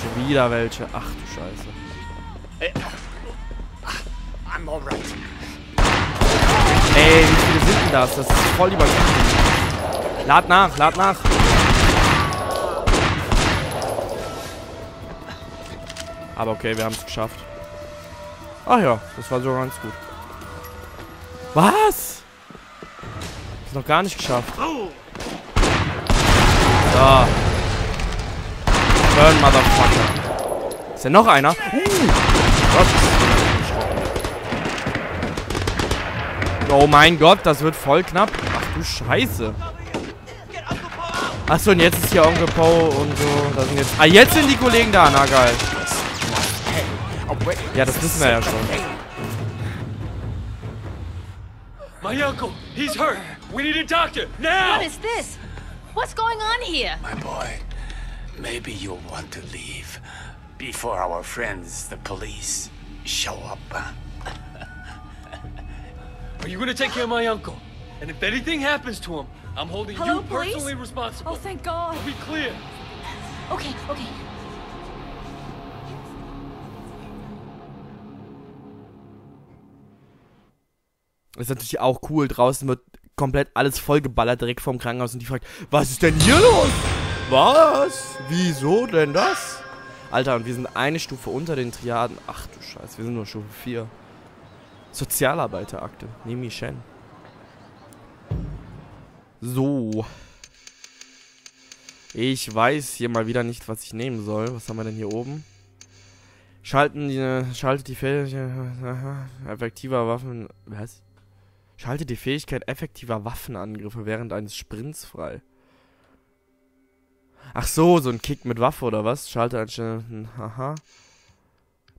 Schon wieder welche. Ach du Scheiße. Hey. I'm alright. Ey, wie viele sind denn das? Das ist voll übertrieben. Lad nach, lad nach. Aber okay, wir haben es geschafft. Ach ja, das war sogar ganz gut. Was? Ist noch gar nicht geschafft. So. Burn, Motherfucker. Ist ja noch einer? Uh. Oh mein Gott, das wird voll knapp. Ach du Scheiße. Achso, und jetzt ist hier Onkel Poe und so. Da sind jetzt. Ah, jetzt sind die Kollegen da. Na geil. Ja, das wissen wir ja schon. My uncle, he's hurt. We need a doctor now. What is this? What's going on here? My boy, maybe you'll want to leave before our friends, the police, show up. Are you gonna take care of my uncle? And if anything happens to him, I'm holding Hello, you police? personally responsible. Oh, thank God. I'll Be clear. Okay, okay. Das ist natürlich auch cool. Draußen wird komplett alles vollgeballert direkt vom Krankenhaus und die fragt, was ist denn hier los? Was? Wieso denn das? Alter, und wir sind eine Stufe unter den Triaden. Ach du Scheiße, wir sind nur Stufe 4. Sozialarbeiterakte. Nemi Shen. So. Ich weiß hier mal wieder nicht, was ich nehmen soll. Was haben wir denn hier oben? Schalten die, schaltet die Fähigkeit effektiver Waffen. Was? Schaltet die Fähigkeit effektiver Waffenangriffe während eines Sprints frei. Ach so, so ein Kick mit Waffe oder was? Schaltet anstelle. Haha.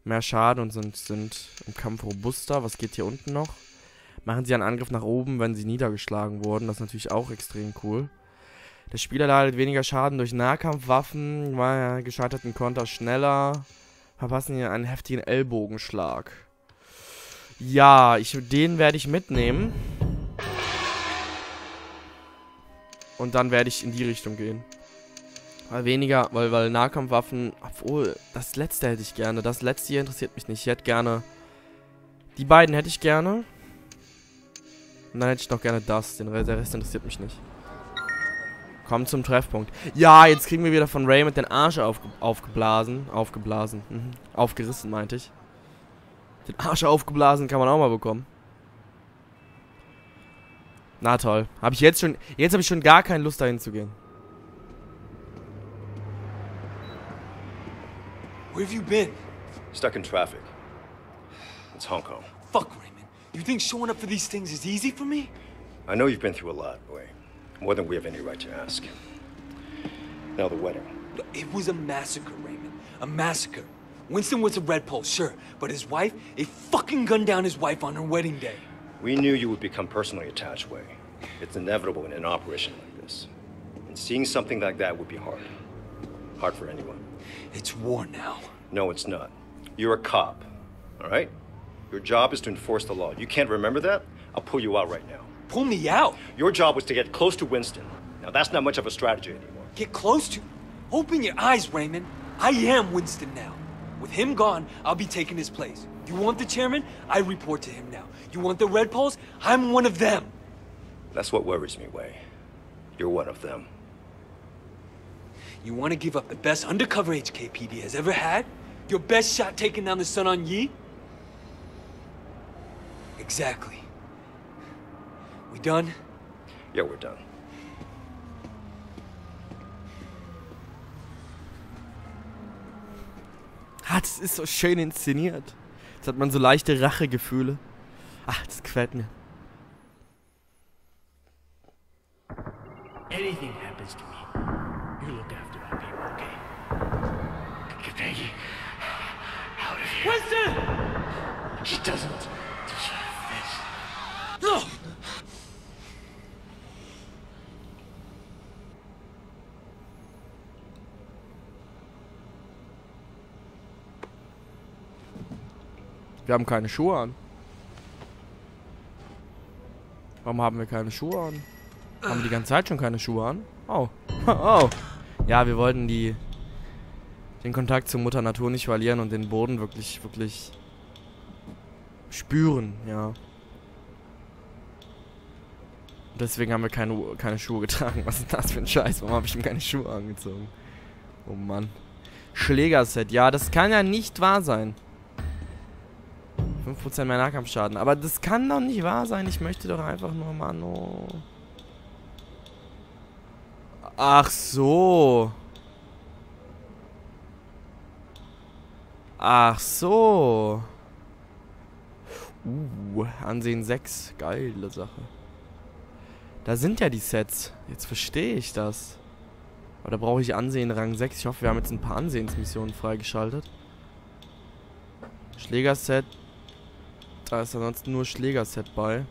Mehr Schaden und sind, sind im Kampf robuster. Was geht hier unten noch? Machen sie einen Angriff nach oben, wenn sie niedergeschlagen wurden. Das ist natürlich auch extrem cool. Der Spieler leidet weniger Schaden durch Nahkampfwaffen, weil gescheiterten Konter schneller. Verpassen hier einen heftigen Ellbogenschlag. Ja, ich, den werde ich mitnehmen. Und dann werde ich in die Richtung gehen. Weil weniger, weil, weil Nahkampfwaffen, obwohl, das letzte hätte ich gerne. Das letzte hier interessiert mich nicht. Ich hätte gerne, die beiden hätte ich gerne. Und dann hätte ich noch gerne das. Den der Rest interessiert mich nicht. Komm zum Treffpunkt. Ja, jetzt kriegen wir wieder von Ray mit den Arsch auf, aufgeblasen. Aufgeblasen. Mhm. Aufgerissen, meinte ich. Den Arsch aufgeblasen kann man auch mal bekommen. Na toll. Habe ich jetzt schon. Jetzt habe ich schon gar keine Lust dahin zu gehen. Where have you been? Stuck in traffic. It's Hong Kong. Fuck, Raymond. You think showing up for these things is easy for me? I know you've been through a lot, Wei. More than we have any right to ask. Now the wedding. It was a massacre, Raymond. A massacre. Winston was a red pole, sure, but his wife, they fucking gunned down his wife on her wedding day. We knew you would become personally attached, Wei. It's inevitable in an operation like this. And seeing something like that would be hard. Hard for anyone. It's war now. No, it's not. You're a cop, all right? Your job is to enforce the law. You can't remember that? I'll pull you out right now. Pull me out. Your job was to get close to Winston. Now, that's not much of a strategy anymore. Get close to. Open your eyes, Raymond. I am Winston now. With him gone, I'll be taking his place. You want the chairman? I report to him now. You want the red poles? I'm one of them. That's what worries me, Way. You're one of them. You want to give up the best undercover HKPD has ever had? Your best shot taking down the Sun on Yi? Exactly. We done? Yeah, we're done. Ah, das ist so schön inszeniert. Jetzt hat man so leichte Rachegefühle. Ach, das gefällt mir. Anything happens to me, you look after our people, okay? Get Peggy out of here. Winston! He doesn't deserve this. No! Wir haben keine Schuhe an. Warum haben wir keine Schuhe an? Haben wir die ganze Zeit schon keine Schuhe an? Oh. Oh. Ja, wir wollten die den Kontakt zur Mutter Natur nicht verlieren und den Boden wirklich, wirklich spüren, ja. Deswegen haben wir keine, keine Schuhe getragen. Was ist das für ein Scheiß? Warum habe ich ihm keine Schuhe angezogen? Oh Mann. Schlägerset. Ja, das kann ja nicht wahr sein. 5% mehr Nahkampfschaden. Aber das kann doch nicht wahr sein. Ich möchte doch einfach nur Mano. Ach so. Ach so. Uh, Ansehen 6. Geile Sache. Da sind ja die Sets. Jetzt verstehe ich das. Aber da brauche ich Ansehen Rang 6. Ich hoffe, wir haben jetzt ein paar Ansehensmissionen freigeschaltet. Schlägerset. Da ist ansonsten nur Schlägerset bei.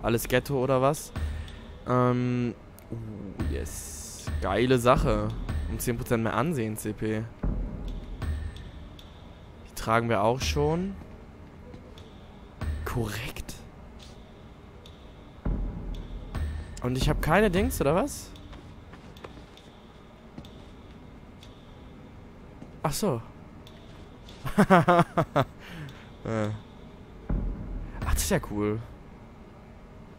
Alles Ghetto oder was? Ähm. Uh, yes. Geile Sache. Um 10% mehr Ansehen, CP. Die tragen wir auch schon. Korrekt. Und ich habe keine Dings, oder was? Ach so. Äh. Ist ja cool.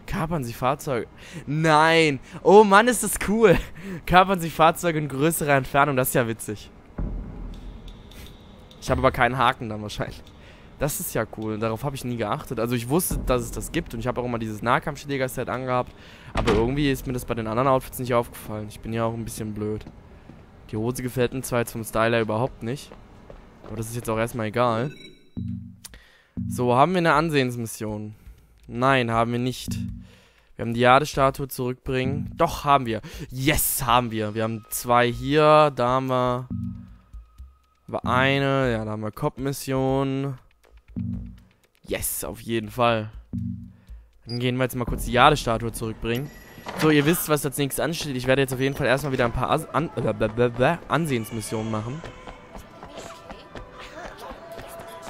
Kapern Sie Fahrzeuge. Nein! Oh Mann, ist das cool! Kapern Sie Fahrzeuge in größerer Entfernung, das ist ja witzig. Ich habe aber keinen Haken dann wahrscheinlich. Das ist ja cool. Darauf habe ich nie geachtet. Also ich wusste, dass es das gibt und ich habe auch immer dieses Nahkampfschläger-Set angehabt. Aber irgendwie ist mir das bei den anderen Outfits nicht aufgefallen. Ich bin ja auch ein bisschen blöd. Die Hose gefällt mir zwar jetzt vom Styler überhaupt nicht. Aber das ist jetzt auch erstmal egal. So, haben wir eine Ansehensmission? Nein, haben wir nicht. Wir haben die Jadestatue zurückbringen. Doch, haben wir. Yes, haben wir. Wir haben zwei hier. Da haben wir... Eine. Ja, da haben wir Cop-Mission. Yes, auf jeden Fall. Dann gehen wir jetzt mal kurz die Jadestatue zurückbringen. So, ihr wisst, was als nächstes ansteht. Ich werde jetzt auf jeden Fall erstmal wieder ein paar As an Ansehensmissionen machen.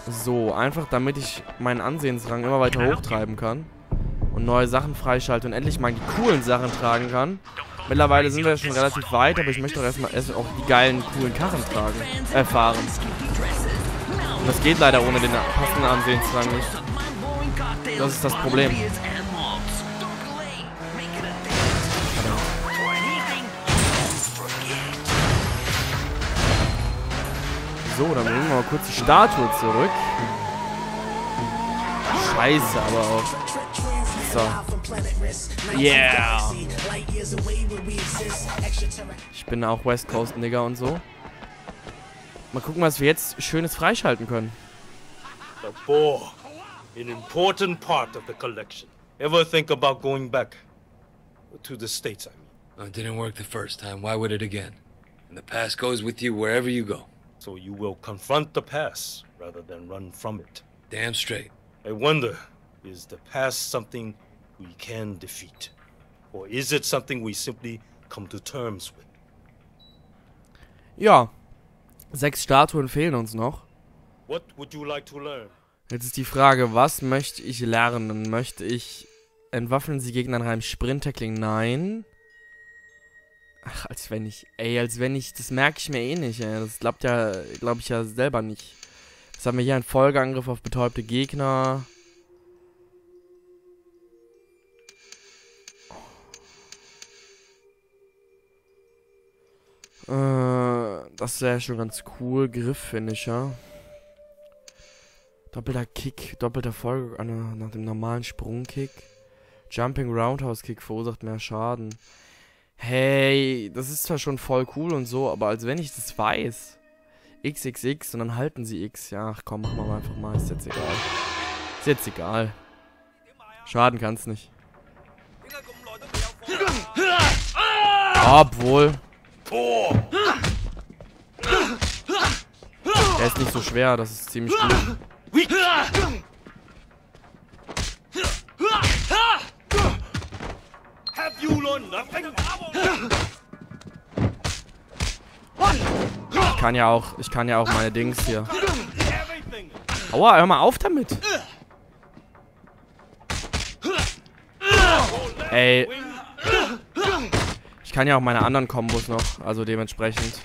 So, einfach damit ich meinen Ansehensrang immer weiter hochtreiben kann. Und neue Sachen freischalte und endlich mal die coolen Sachen tragen kann. Mittlerweile sind wir ja schon relativ weit, aber ich möchte auch erstmal erst auch die geilen, coolen Karren tragen, äh, fahren. Und das geht leider ohne den passenden Ansehensrang nicht. Das ist das Problem. So, dann bringen wir mal kurz die Statue zurück. Scheiße, aber auch. So. Yeah. Ich bin auch West Coast Nigger und so. Mal gucken, was wir jetzt Schönes freischalten können. The boar, an important part of the collection. Ever think about going back to the States, I mean? It didn't work the first time. Why would it again? And the past goes with you wherever you go. So you will confront the past rather than run from it. Damn straight. I wonder, is the past something we can defeat? Or is it something we simply come to terms with? Ja. Sechs Statuen fehlen uns noch. What would you like to learn? Jetzt ist die Frage, was möchte ich lernen? Möchte ich entwaffnen sie Gegner nach einem Sprint-Tackling? Nein. Ach, als wenn ich, ey, als wenn ich, das merke ich mir eh nicht, ey. Das glaubt ja, glaube ich ja selber nicht. Was haben wir hier? Ein Folgeangriff auf betäubte Gegner. Äh, das wäre schon ganz cool. Griff-Finisher. Doppelter Kick, doppelter Folge äh, nach dem normalen Sprungkick. Jumping Roundhouse Kick verursacht mehr Schaden. Hey, das ist zwar schon voll cool und so, aber als wenn ich das weiß. XXX und dann halten sie X. Ja, ach komm, machen wir einfach mal. Ist jetzt egal. Ist jetzt egal. Schaden kann's nicht. Obwohl. Der ist nicht so schwer, das ist ziemlich gut. Have you learned nothing? Ich kann ja auch, ich kann ja auch meine Dings hier. Aua, hör mal auf damit. Ey. Ich kann ja auch meine anderen Kombos noch, also dementsprechend.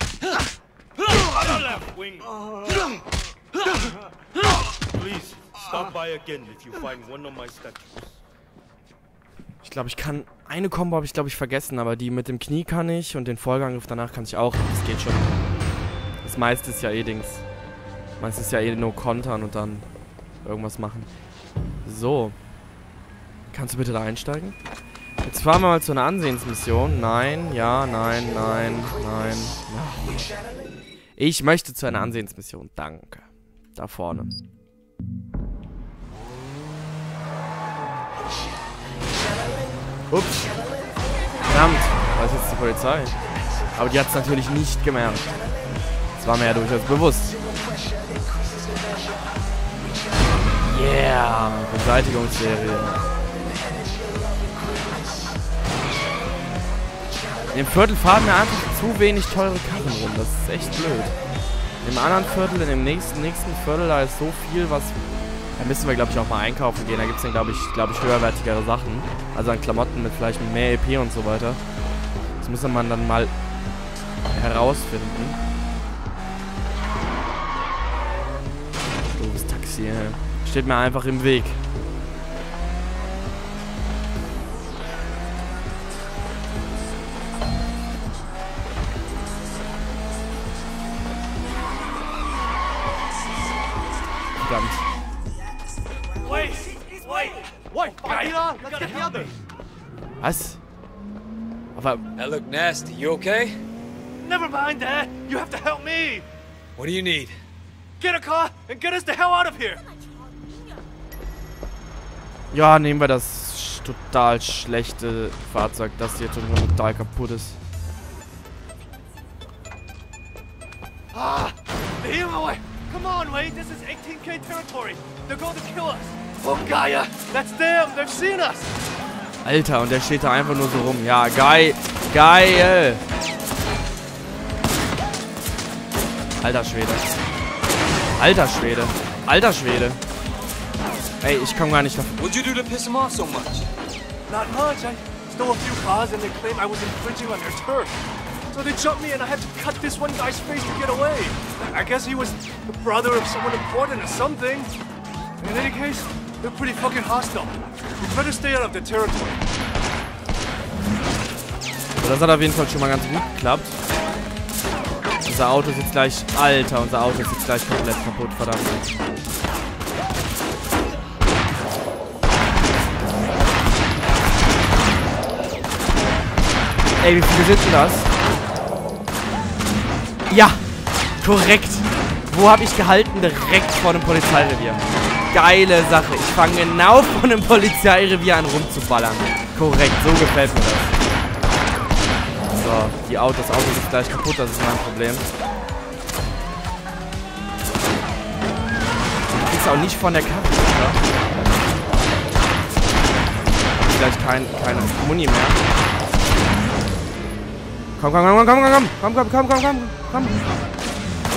Please, stop by again if you find one of my statues. Ich glaube, ich kann... Eine Combo habe ich, glaube ich, vergessen, aber die mit dem Knie kann ich und den Folgeangriff danach kann ich auch. Das geht schon. Das meiste ist ja eh Dings. Meist ist ja eh nur kontern und dann irgendwas machen. So. Kannst du bitte da einsteigen? Jetzt fahren wir mal zu einer Ansehensmission. Nein, ja, nein, nein, nein. nein. Ich möchte zu einer Ansehensmission. Danke. Da vorne. Ups. Verdammt. Da ist jetzt die Polizei. Aber die hat es natürlich nicht gemerkt. Das war mir ja durchaus bewusst. Yeah. Beseitigungsserie. In dem Viertel fahren mir einfach zu wenig teure Karren rum. Das ist echt blöd. Im anderen Viertel, in dem nächsten, nächsten Viertel, da ist so viel, was... Da müssen wir, glaube ich, auch mal einkaufen gehen. Da gibt es dann, glaube ich, glaube ich, höherwertigere Sachen. Also an Klamotten mit vielleicht mehr EP und so weiter. Das muss man dann mal herausfinden. Doofes Taxi. Steht mir einfach im Weg. Verdammt. Was? Aber That looked nasty. You okay? Never mind that! You have to help me! What do you need? Get a car and get us the hell out of here! Ja, nehmen wir das total schlechte Fahrzeug, das hier total kaputt ist. Ah! The! Come on, Wade! This is 18k territory! They're going to kill us! Oh, Gaia! That's them! They've seen us! Alter, und der steht da einfach nur so rum. Ja, geil. Geil. Alter Schwede. Alter Schwede. Alter Schwede. Ey, ich komm gar nicht davon. What'd you do to piss him off so much? Not much. I stole a few cars and they claimed I was infringing on their turf. So they jumped me and I had to cut this one guy's face to get away. I guess he was the brother of someone important or something. In any case, they're pretty fucking hostile. You better stay out of their territory. So, das hat auf jeden Fall schon mal ganz gut geklappt. Unser Auto ist jetzt gleich... Alter, unser Auto ist jetzt gleich komplett kaputt, verdammt. Ey, wie viele sind denn das? Ja, korrekt. Wo habe ich gehalten? Direkt vor dem Polizeirevier. Geile Sache. Ich fange genau vor dem Polizeirevier an rumzuballern. Korrekt, so gefällt mir das. So, die Autos, das Auto ist gleich kaputt, das ist mein Problem. Kriegst auch nicht von der Karre, oder? Gleich kein, keine Muni mehr. Komm, komm, komm, komm, komm, komm, komm, komm, komm, komm, komm, komm.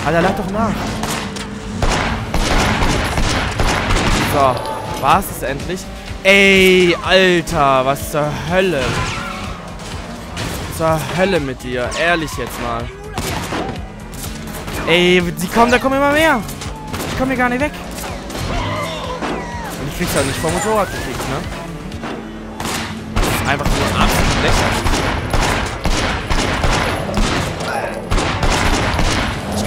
Alter, lad doch nach. So, war es endlich? Ey, Alter, was zur Hölle? zur Hölle mit dir? Ehrlich jetzt mal. Ey, die kommen, da kommen immer mehr. Ich komme hier gar nicht weg. Und ich krieg's halt nicht vom Motorrad gekriegt, ne?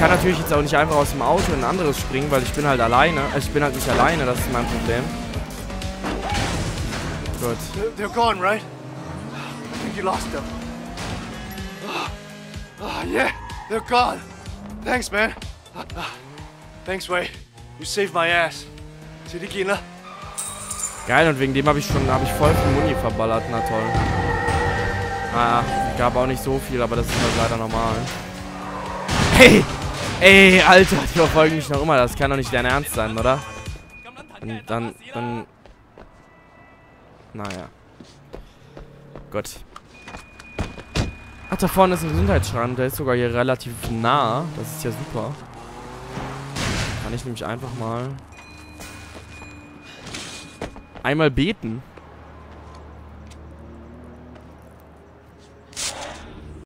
Kann natürlich jetzt auch nicht einfach aus dem Auto in ein anderes springen, weil ich bin halt alleine. Also ich bin halt nicht alleine, das ist mein Problem. Gut. They're, gone, right? I think you lost them. Oh, yeah, they're gone. Thanks, man. Thanks, Wade. You saved my ass. Sidikina. Geil, und wegen dem habe ich schon, habe ich voll viel Muni verballert, na toll. Ah, gab auch nicht so viel, aber das ist halt leider normal. Hey! Ey, Alter, die verfolgen mich noch immer, das kann doch nicht dein Ernst sein, oder? Und dann, dann... Naja. Gut. Ach, da vorne ist ein Gesundheitsschrank, der ist sogar hier relativ nah. Das ist ja super. Kann ich nämlich einfach mal... Einmal beten.